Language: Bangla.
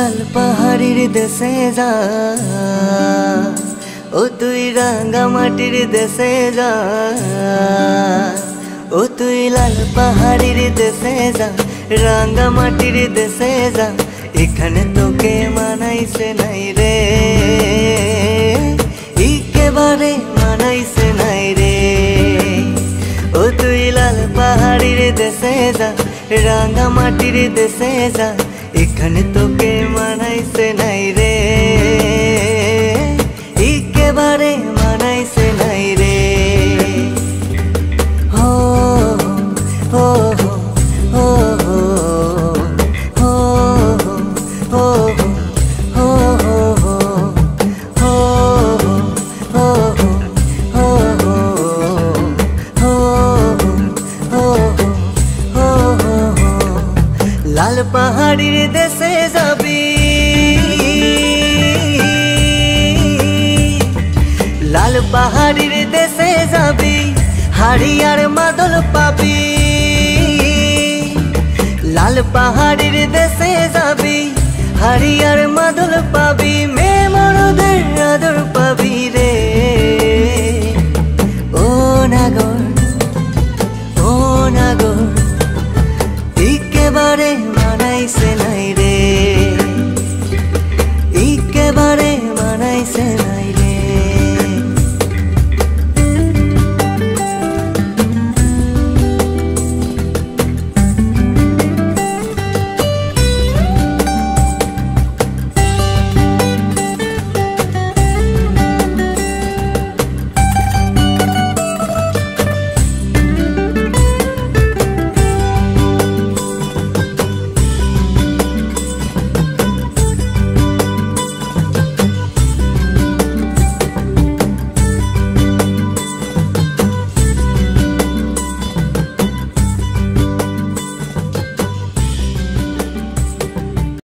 লাল পাহাড়ির দেশে যা। ও তুই রাঙ্গা মাটির দেশে যা। ও তুই লাল পাহাড়ির দেশে যা রাঙ্গা মাটির দেশে যা। এখানে তোকে মানাইছে নাই রে। একেবারে মানাইছে নাই রে। ও তুই লাল পাহাড়ির দেশে যা রাঙ্গা মাটির দেশে যা। এখানে তোকে মানাইছে নাই রে পাহাড়ির দেশে যাবি লাল পাহাড়ির দেশে যাবি হাড়িয়ার মাদল পাবি লাল পাহাড়ির দেশে যাবি হাড়িয়ার মাদল পাবি